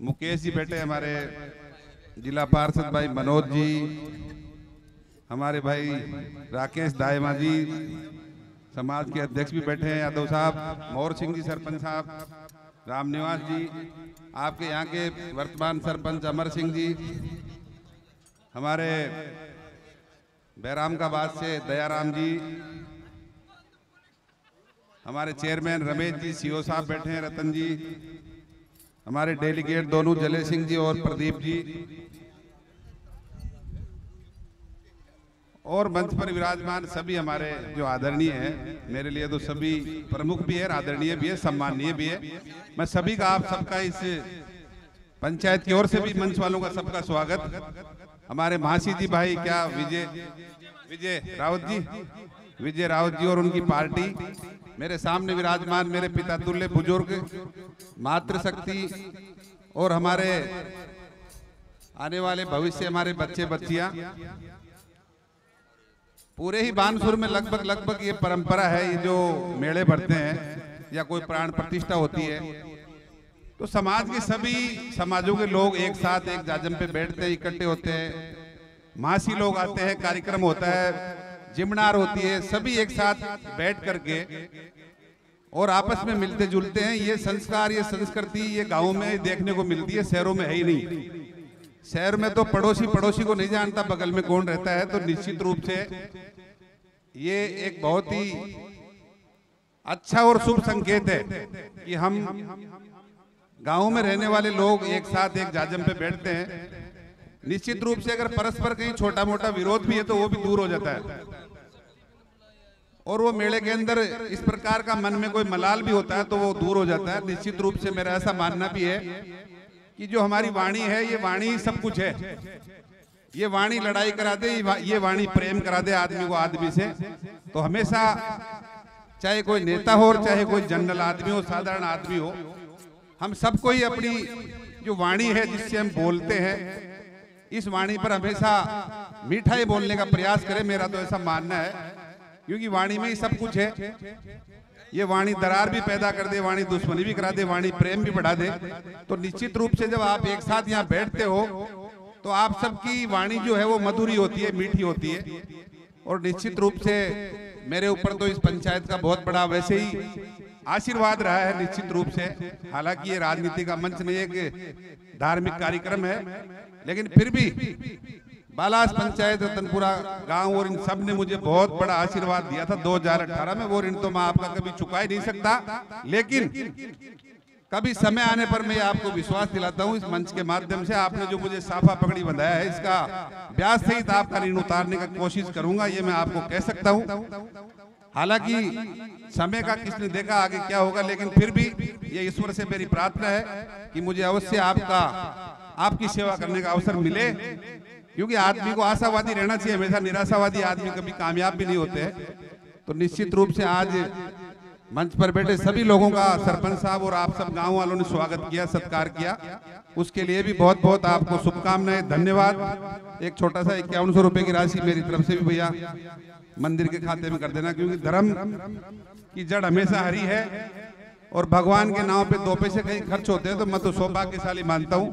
मुकेश जी बैठे हमारे जिला पार्षद भाई मनोज जी हमारे भाई राकेश दायमा जी समाज के अध्यक्ष भी बैठे हैं यादव साहब मोहर सिंह जी सरपंच साहब राम निवास जी आपके यहाँ के वर्तमान सरपंच अमर सिंह जी हमारे बैराम का बाद से दयाराम जी हमारे चेयरमैन रमेश जी सीओ साहब बैठे हैं रतन जी हमारे डेलीगेट दोनों जले सिंह जी और प्रदीप जी। और मंच पर विराजमान सभी हमारे जो आदरणीय हैं मेरे लिए तो सभी प्रमुख भी है आदरणीय भी है सम्माननीय भी है। मैं सभी का आप सबका इस पंचायत की ओर से भी मंच वालों का सबका स्वागत। हमारे महासी जी भाई क्या विजय विजय रावत जी? विजय रावत जी और उनकी पार्टी, मेरे सामने विराजमान मेरे पिता तुल्य बुज़ुर्ग, मातृशक्ति और हमारे आने वाले भविष्य, हमारे बच्चे, बच्चियाँ। पूरे ही बानसुर में लगभग लगभग ये परंपरा है, ये जो मेले भरते हैं या कोई प्राण प्रतिष्ठा होती है तो समाज के सभी समाजों के लोग एक साथ एक जाजम पे बैठते हैं इकट्ठे होते हैं। मासी लोग आते हैं, कार्यक्रम होता है जिमनार होती है, सभी एक साथ बैठ करके और आपस में मिलते जुलते हैं। ये संस्कार, ये संस्कृति, ये गाँव में देखने को मिलती है, शहरों में है ही नहीं। शहर में तो पड़ोसी पड़ोसी को नहीं जानता बगल में कौन रहता है तो निश्चित रूप से ये एक बहुत ही अच्छा और शुभ संकेत है कि हम गाँव में रहने वाले लोग एक साथ एक जाजम पे बैठते हैं। निश्चित रूप से अगर परस्पर कहीं छोटा मोटा विरोध भी है तो वो भी दूर हो जाता है। और वो मेले के अंदर इस प्रकार का मन में कोई मलाल भी होता है तो वो दूर हो जाता है। निश्चित रूप से मेरा ऐसा मानना भी है कि जो हमारी वाणी है, ये वाणी सब कुछ है। ये वाणी लड़ाई करा दे ये वाणी प्रेम करा दे आदमी को आदमी से। तो हमेशा चाहे कोई नेता हो और चाहे कोई जनरल आदमी हो, साधारण आदमी हो, हम सबको ही अपनी जो वाणी है जिससे हम बोलते हैं इस वाणी पर हमेशा मीठाई बोलने का प्रयास करें, मेरा तो ऐसा मानना है, क्योंकि वाणी में ही सब कुछ है। ये वाणी दरार भी पैदा कर दे, वाणी दुश्मनी भी करा दे, वाणी प्रेम भी बढ़ा दे। तो निश्चित रूप से जब आप एक साथ यहाँ बैठते हो तो आप सबकी वाणी जो है वो मधुरी होती है, मीठी होती है। और निश्चित रूप से मेरे ऊपर तो इस पंचायत का बहुत बड़ा वैसे ही आशीर्वाद रहा है निश्चित रूप से। हालाँकि ये राजनीति का मंच नहीं, एक धार्मिक कार्यक्रम है। लेकिन फिर भी बालास पंचायत रतनपुरा गाँव और इन सबने मुझे बहुत बड़ा आशीर्वाद दिया था। 2018 में वो ऋण तो मैं आपका कभी चुका ही नहीं सकता। लेकिन कभी समय आने पर मैं आपको विश्वास दिलाता हूँ, इस मंच के माध्यम से आपने जो मुझे साफा पकड़ी बंधाया है, इसका ब्याज सहित आपका ऋण उतारने का कोशिश करूँगा, ये मैं आपको कह सकता हूँ। हालाँकि समय का किसने देखा, आगे क्या होगा, लेकिन फिर भी ये ईश्वर से मेरी प्रार्थना है कि मुझे अवश्य आपका, आपकी सेवा करने का अवसर मिले। क्योंकि आदमी को आशावादी रहना चाहिए, हमेशा निराशावादी आदमी कभी कामयाब भी नहीं होते तो निश्चित रूप से आज मंच पर बैठे सभी लोगों का सरपंच साहब और आप सब गाँव वालों ने स्वागत किया, सत्कार किया। उसके लिए भी बहुत बहुत आपको शुभकामनाएँ, धन्यवाद। एक छोटा सा इक्यावन सौ रुपए की राशि मेरी तरफ़ से भी भैया, मंदिर के खाते में कर देना, क्योंकि धर्म की जड़ हमेशा हरी है और भगवान के नाम पे दो पैसे कहीं खर्च होते हैं तो मैं तो सौभाग्यशाली मानता हूँ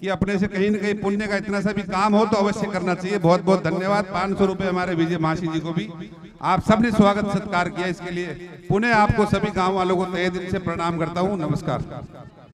कि अपने से कहीं न कहीं पुण्य का इतना सा भी काम हो तो अवश्य करना चाहिए। बहुत बहुत धन्यवाद। पाँच सौ रुपए हमारे विजय मासी जी को भी। आप सबने स्वागत सत्कार किया इसके लिए। पुणे आपको सभी गाँव वालों को तय दिल से प्रणाम करता हूँ। नमस्कार।